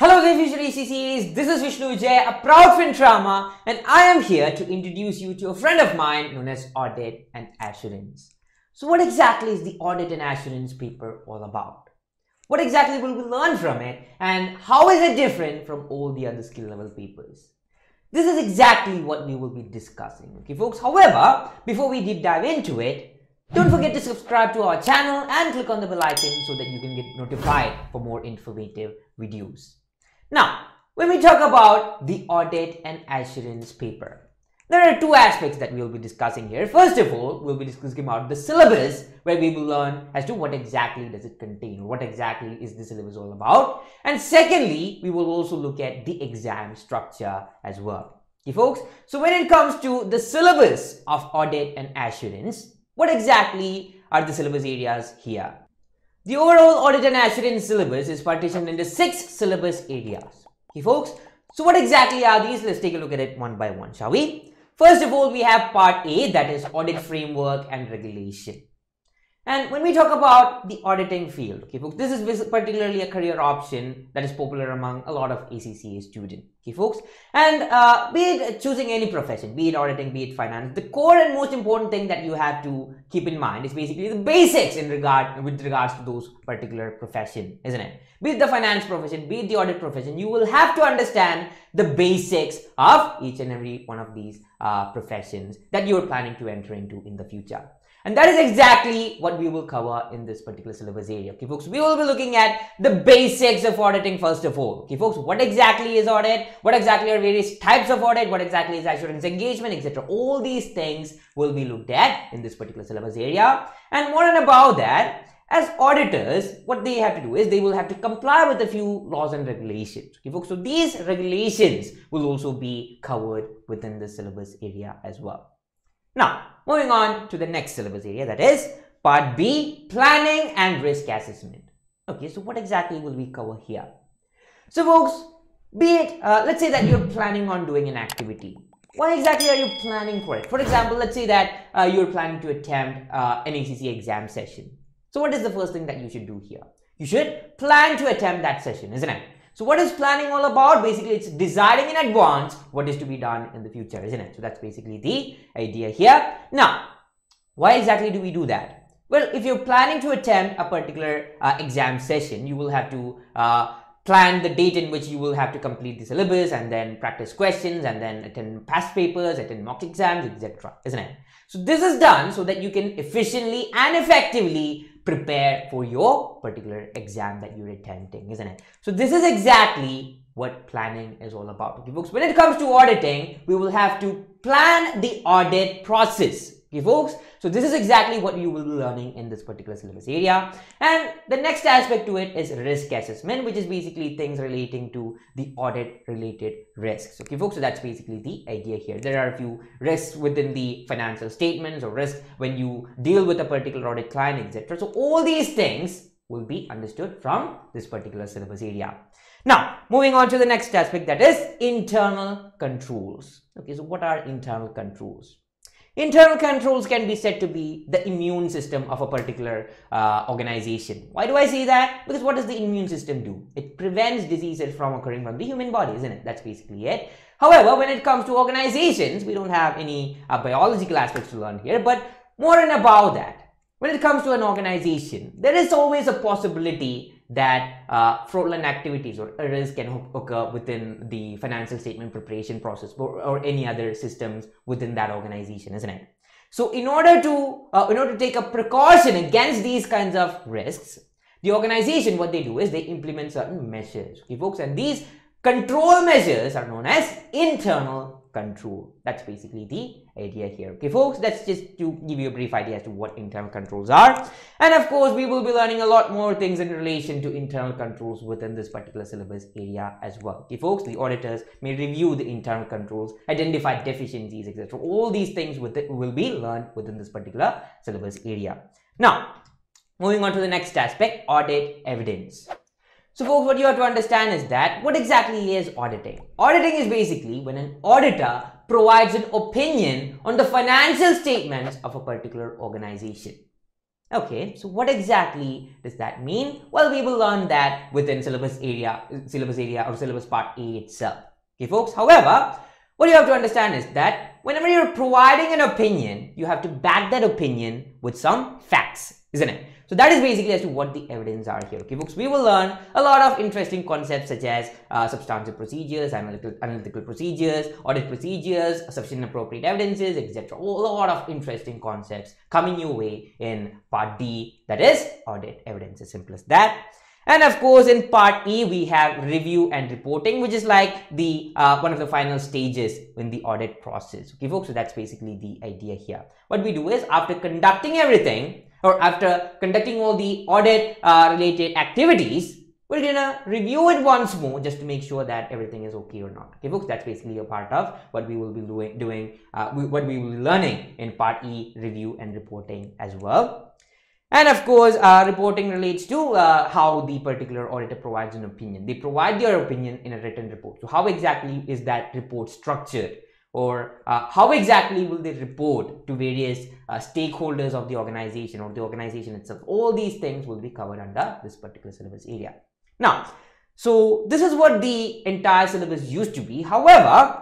Hello there future ACCAs, this is Vishnu Vijay, a proud Fintrama and I am here to introduce you to a friend of mine known as Audit and Assurance. So what exactly is the Audit and Assurance paper all about? What exactly will we learn from it and how is it different from all the other skill level papers? This is exactly what we will be discussing, okay folks? However, before we deep dive into it, don't forget to subscribe to our channel and click on the bell icon so that you can get notified for more informative videos. Now, when we talk about the audit and assurance paper, there are two aspects that we will be discussing here. First of all, we'll be discussing about the syllabus where we will learn as to what exactly does it contain, what exactly is the syllabus all about. And secondly, we will also look at the exam structure as well. Okay, folks? So when it comes to the syllabus of audit and assurance, what exactly are the syllabus areas here? The overall audit and assurance syllabus is partitioned into six syllabus areas. Okay, folks? So what exactly are these? Let's take a look at it one by one, shall we? First of all, we have part A, that is audit framework and regulation. And when we talk about the auditing field, okay, folks, this is particularly a career option that is popular among a lot of ACCA students, okay, folks. And uh, be it choosing any profession, be it auditing, be it finance, the core and most important thing that you have to keep in mind is basically the basics in regard with regards to those particular profession, isn't it? Be it the finance profession, be it the audit profession, you will have to understand the basics of each and every one of these uh, professions that you are planning to enter into in the future. And that is exactly what we will cover in this particular syllabus area. Okay, folks, we will be looking at the basics of auditing first of all. Okay, folks, what exactly is audit? What exactly are various types of audit? What exactly is assurance engagement, etc. All these things will be looked at in this particular syllabus area. And more and about that, as auditors, what they have to do is they will have to comply with a few laws and regulations. Okay, folks, so these regulations will also be covered within the syllabus area as well. Now, moving on to the next syllabus area that is part B, planning and risk assessment. Okay, so what exactly will we cover here? So folks, be it, uh, let's say that you're planning on doing an activity. What exactly are you planning for it? For example, let's say that uh, you're planning to attempt uh, an ACCA exam session. So what is the first thing that you should do here? You should plan to attempt that session, isn't it? So what is planning all about? Basically, it's deciding in advance what is to be done in the future, isn't it? So that's basically the idea here. Now, why exactly do we do that? Well, if you're planning to attempt a particular uh, exam session, you will have to uh, plan the date in which you will have to complete the syllabus and then practice questions and then attend past papers, attend mock exams, etc. Isn't it? So this is done so that you can efficiently and effectively prepare for your particular exam that you're attempting, isn't it? So this is exactly what planning is all about. Okay, folks, when it comes to auditing, we will have to plan the audit process. Okay, folks, so this is exactly what you will be learning in this particular syllabus area. And the next aspect to it is risk assessment, which is basically things relating to the audit related risks. Okay, folks, so that's basically the idea here. There are a few risks within the financial statements or risk when you deal with a particular audit client, etc. So all these things will be understood from this particular syllabus area. Now, moving on to the next aspect that is internal controls. Okay, so what are internal controls? Internal controls can be said to be the immune system of a particular uh, organization. Why do I say that? Because what does the immune system do? It prevents diseases from occurring from the human body, isn't it? That's basically it. However, when it comes to organizations, we don't have any uh, biological aspects to learn here, but more and about that. When it comes to an organization, there is always a possibility that uh, fraudulent activities or errors can occur within the financial statement preparation process or, or, any other systems within that organization, isn't it? So in order to uh, in order to take a precaution against these kinds of risks, the organization what they do is they implement certain measures, okay, folks, and these control measures are known as internal control. That's basically the idea here. Okay, folks, that's just to give you a brief idea as to what internal controls are. And of course, we will be learning a lot more things in relation to internal controls within this particular syllabus area as well. Okay, folks, the auditors may review the internal controls, identify deficiencies, etc. All these things will be learned within this particular syllabus area. Now, moving on to the next aspect, audit evidence. So folks, what you have to understand is that what exactly is auditing? Auditing is basically when an auditor provides an opinion on the financial statements of a particular organization. Okay, so what exactly does that mean? Well, we will learn that within syllabus area, syllabus area or syllabus part A itself. Okay, folks. However, what you have to understand is that whenever you're providing an opinion, you have to back that opinion with some facts, isn't it? So that is basically as to what the evidence are here. Okay, folks, we will learn a lot of interesting concepts such as uh, substantive procedures, analytical, analytical procedures, audit procedures, sufficient appropriate evidences, etc. A lot of interesting concepts coming your way in part D, that is audit evidence, as simple as that. And of course, in part E, we have review and reporting, which is like the uh, one of the final stages in the audit process. Okay, folks, so that's basically the idea here. What we do is after conducting everything, or after conducting all the audit uh, related activities, we're gonna review it once more just to make sure that everything is okay or not. Okay, folks, that's basically a part of what we will be doing, doing uh, what we will be learning in part E, review and reporting as well. And of course, uh, reporting relates to uh, how the particular auditor provides an opinion. They provide their opinion in a written report. So how exactly is that report structured? Or uh, how exactly will they report to various uh, stakeholders of the organization or the organization itself all these things will be covered under this particular syllabus area now so this is what the entire syllabus used to be however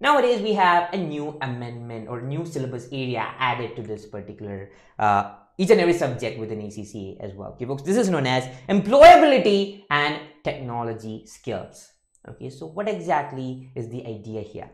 nowadays we have a new amendment or new syllabus area added to this particular uh, each and every subject within ACCA as well. Okay, folks, this is known as employability and technology skills. Okay, so what exactly is the idea here?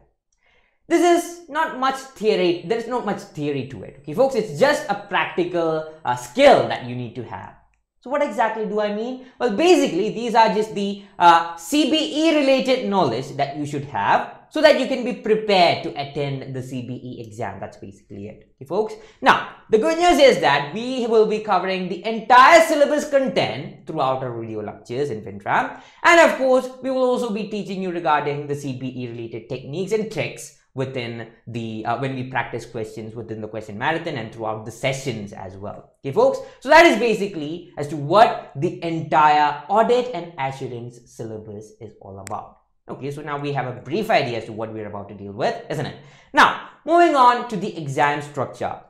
This is not much theory there is not much theory to it okay folks it's just a practical uh, skill that you need to have so what exactly do i mean well basically these are just the uh, cbe related knowledge that you should have so that you can be prepared to attend the CBE exam. That's basically it, okay, folks. Now, the good news is that we will be covering the entire syllabus content throughout our video lectures in FinTram. And of course, we will also be teaching you regarding the CBE related techniques and tricks within the uh, when we practice questions within the question marathon and throughout the sessions as well. Okay folks? So that is basically as to what the entire audit and assurance syllabus is all about. Okay so now we have a brief idea as to what we're about to deal with isn't it? Now moving on to the exam structure.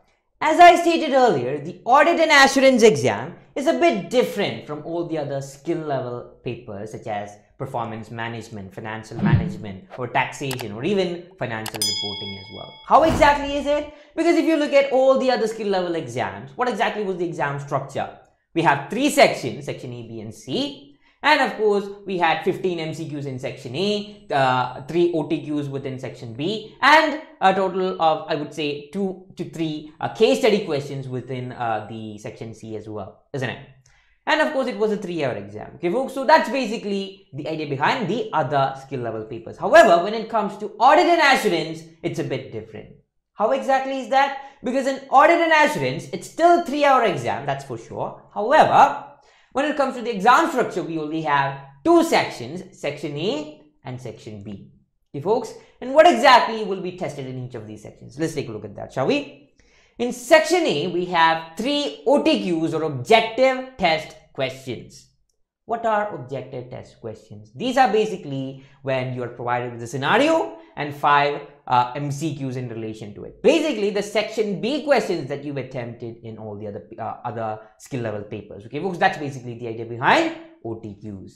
As I stated earlier, the audit and assurance exam is a bit different from all the other skill level papers such as performance management, financial management, or taxation, or even financial reporting as well. How exactly is it? Because if you look at all the other skill level exams, what exactly was the exam structure? We have three sections, section A, B, and C. And of course, we had 15 MCQs in section A, uh, 3 OTQs within section B, and a total of, I would say, 2 to 3 uh, case study questions within uh, the section C as well, isn't it? And of course, it was a 3-hour exam. Okay, folks, so that's basically the idea behind the other skill level papers. However, when it comes to audit and assurance, it's a bit different. How exactly is that? Because in audit and assurance, it's still a 3-hour exam, that's for sure. However, when it comes to the exam structure, we only have two sections, section A and section B. Okay, folks? And what exactly will be tested in each of these sections? Let's take a look at that, shall we? In section A, we have three OTQs or objective test questions. What are objective test questions? These are basically when you are provided with a scenario and five uh, MCQs in relation to it. Basically, the section B questions that you've attempted in all the other uh, other skill level papers. Okay, folks, that's basically the idea behind OTQs.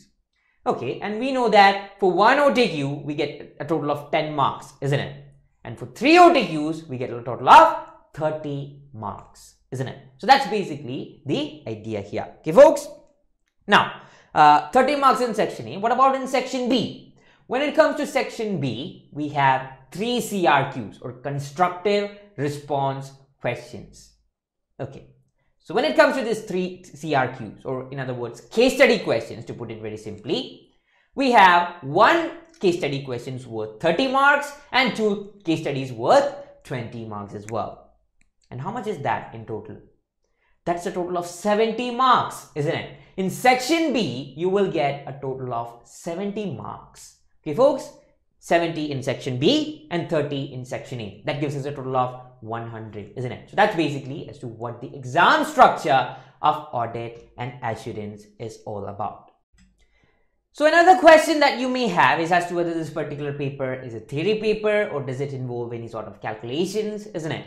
Okay, and we know that for one OTQ, we get a total of 10 marks, isn't it? And for three OTQs, we get a total of 30 marks, isn't it? So that's basically the idea here. Okay, folks? Now, uh, 30 marks in section A. What about in section B? When it comes to section B, we have three CRQs or constructive response questions. Okay. So when it comes to these three CRQs or in other words, case study questions to put it very simply, we have one case study questions worth 30 marks and two case studies worth 20 marks as well. And how much is that in total? That's a total of 70 marks, isn't it? In section B, you will get a total of 70 marks. Okay, folks? 70 in section B and 30 in section A. That gives us a total of 100, isn't it? So that's basically as to what the exam structure of audit and assurance is all about. So another question that you may have is as to whether this particular paper is a theory paper or does it involve any sort of calculations, isn't it?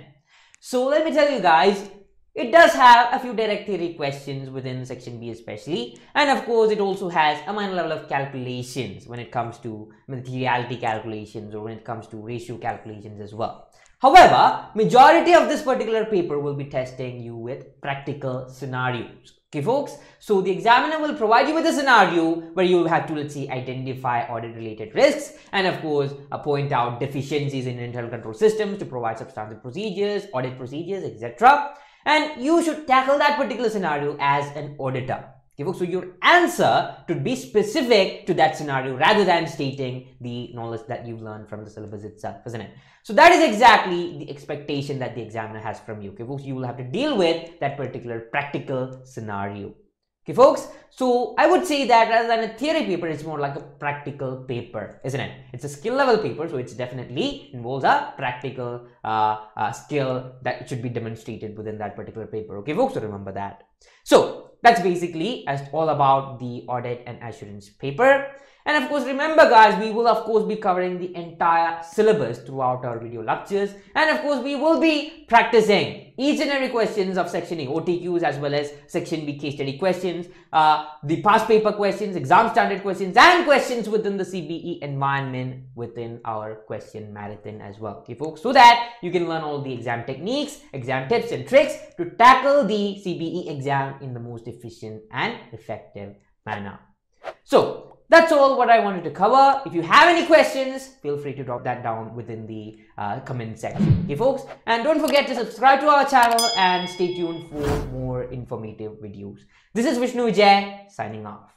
So let me tell you guys, It does have a few direct theory questions within section B especially and of course it also has a minor level of calculations when it comes to materiality calculations or when it comes to ratio calculations as well. However, majority of this particular paper will be testing you with practical scenarios. Okay, folks. So the examiner will provide you with a scenario where you have to, let's say, identify audit related risks and of course, uh, point out deficiencies in internal control systems to provide substantive procedures, audit procedures, etc. And you should tackle that particular scenario as an auditor. Okay. So your answer should be specific to that scenario rather than stating the knowledge that you've learned from the syllabus itself, isn't it? So that is exactly the expectation that the examiner has from you. Okay, folks, you will have to deal with that particular practical scenario. Okay, folks. So I would say that rather than a theory paper, it's more like a practical paper, isn't it? It's a skill level paper, so it's definitely involves a practical uh, uh, skill that should be demonstrated within that particular paper. Okay, folks, so remember that. So that's basically as all about the audit and assurance paper. And of course, remember guys, we will of course be covering the entire syllabus throughout our video lectures. And of course, we will be practicing each and every questions of section A, OTQs as well as section B case study questions, uh, the past paper questions, exam standard questions and questions within the CBE environment within our question marathon as well. Okay folks, so that you can learn all the exam techniques, exam tips and tricks to tackle the CBE exam in the most efficient and effective manner. So that's all what I wanted to cover. If you have any questions, feel free to drop that down within the uh, comment section. Okay, folks? And don't forget to subscribe to our channel and stay tuned for more informative videos. This is Vishnu Vijay signing off.